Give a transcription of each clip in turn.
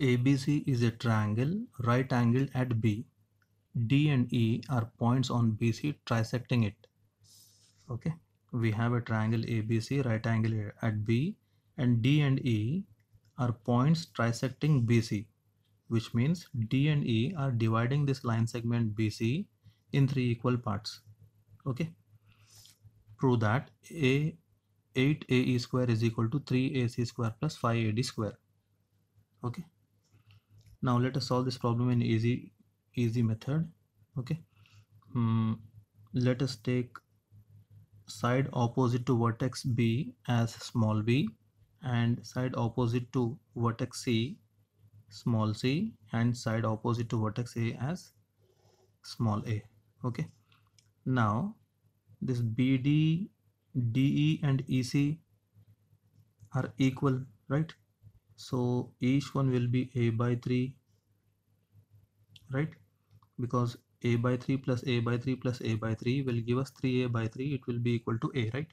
ABC is a triangle right angled at B. D and E are points on BC trisecting it. Okay, we have a triangle ABC right angle at B and D and E are points trisecting BC which means D and E are dividing this line segment BC in three equal parts. Okay, prove that A 8AE square is equal to 3AC square plus 5AD square. Okay, now let us solve this problem in easy easy method. Okay, hmm, let us take side opposite to vertex B as small b and side opposite to vertex C small c and side opposite to vertex A as small a okay now this BD DE and EC are equal right so each one will be a by 3 right? Because a by 3 plus a by 3 plus a by 3 will give us 3a by 3 it will be equal to a right?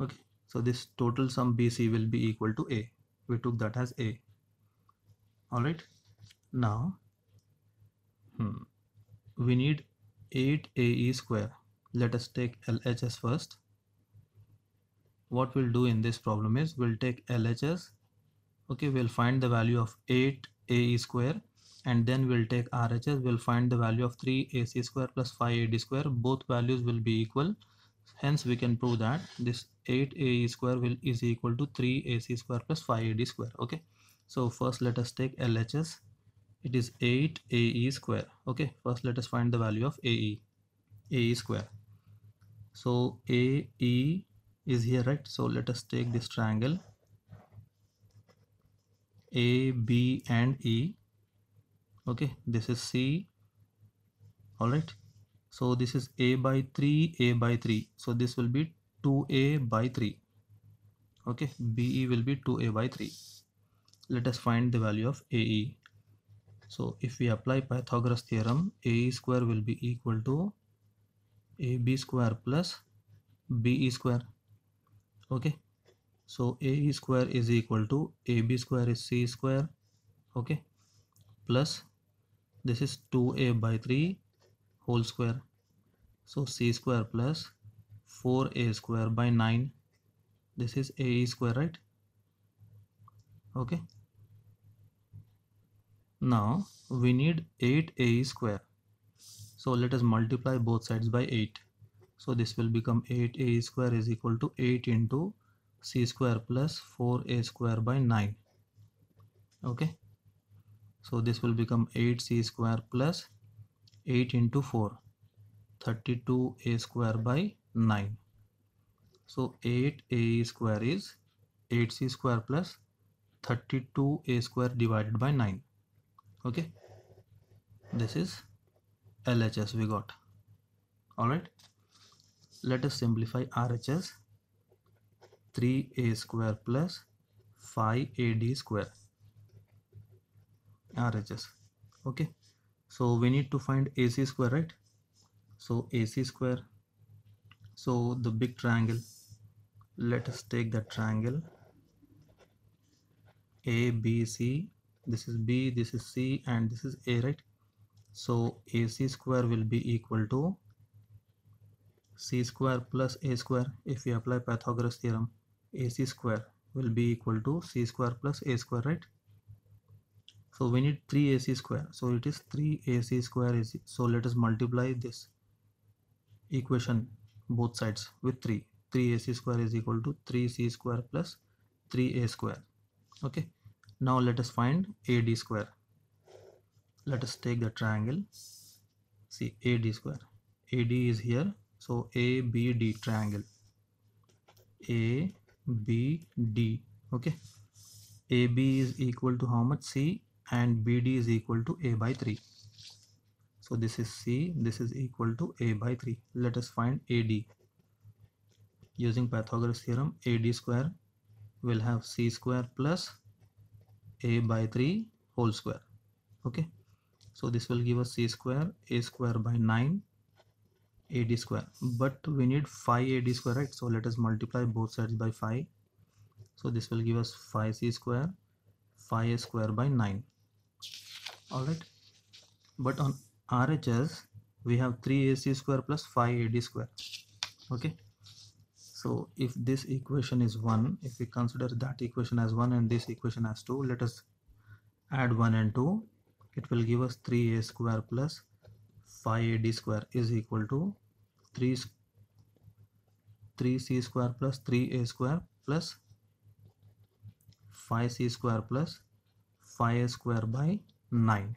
Okay. So this total sum bc will be equal to a. We took that as a. All right. Now hmm, we need 8ae square. Let us take LHS first what we'll do in this problem is we'll take LHS okay we'll find the value of 8ae square and then we'll take RHS we'll find the value of 3ac square plus 5ad square. Both values will be equal. Hence we can prove that this 8ae square will is equal to 3ac square plus 5ad square okay? So first let us take LHS it is 8ae square okay? First let us find the value of ae ae square. So ae is here right? So let us take this triangle. A b and e. Okay this is c. All right. So this is a by 3 a by 3 so this will be 2a by 3 okay be will be 2a by 3 let us find the value of ae so if we apply pythagoras theorem ae square will be equal to ab square plus be square okay. So ae square is equal to ab square is c square. Okay. Plus this is 2a by 3 whole square. So c square plus 4a square by 9 this is a square right? Okay. Now we need 8a square. So let us multiply both sides by 8 so this will become 8a square is equal to 8 into c square plus 4a square by 9 okay. So this will become 8c square plus 8 into 4 32a square by 9 so 8a square is 8c square plus 32a square divided by 9 okay. This is LHS we got. Alright let us simplify. RHS 3a square plus 5ad square. RHS okay. So we need to find AC square right? So AC square. So the big triangle. Let us take the triangle. ABC this is B this is C and this is A right? So AC square will be equal to C square plus A square if we apply Pythagoras theorem AC square will be equal to C square plus A square right? So we need 3ac square. So it is 3ac square is so let us multiply this equation both sides with 3 3ac square is equal to 3c square plus 3a square. Okay. Now let us find ad square. Let us take the triangle. See ad square. Ad is here so abd triangle a b d okay ab is equal to how much c and BD is equal to A by 3. So this is C, this is equal to A by 3. Let us find AD. Using Pythagoras theorem, AD square will have C square plus A by 3 whole square. Okay. So this will give us C square, A square by 9, AD square. But we need 5 AD square, right? So let us multiply both sides by 5. So this will give us 5C square 5a square by 9 all right but on RHS we have 3ac square plus 5ad square okay so if this equation is 1 if we consider that equation as 1 and this equation as 2 let us add 1 and 2 it will give us 3a square plus 5ad square is equal to 3 3c square plus 3a square plus 5c square plus 5a square by 9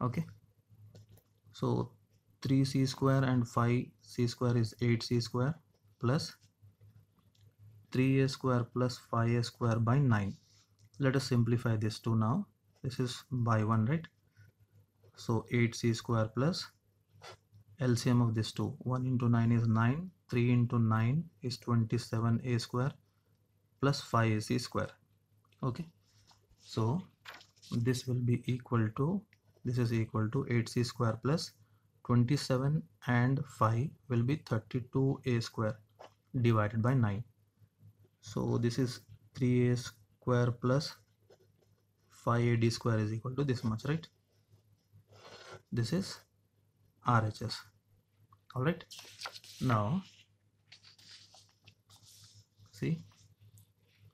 okay? So 3c square and 5c square is 8c square plus 3a square plus 5a square by 9 let us simplify this two now. This is by 1 right? So 8c square plus LCM of this two. 1 into 9 is 9 3 into 9 is 27a square plus 5ac square. Okay. So this will be equal to this is equal to 8c square plus 27 and 5 will be 32a square divided by 9 so this is 3a square plus 5ad square is equal to this much right? This is RHS all right. Now see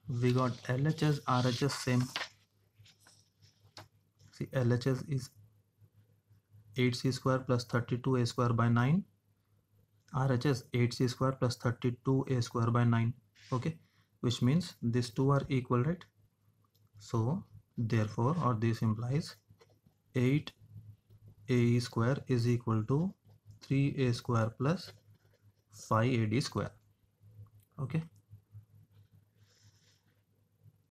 we got LHS RHS same. See LHS is 8c square plus 32a square by 9 RHS 8c square plus 32a square by 9 okay? Which means these two are equal right? So therefore or this implies 8 a square is equal to 3a square plus 5ad square. Okay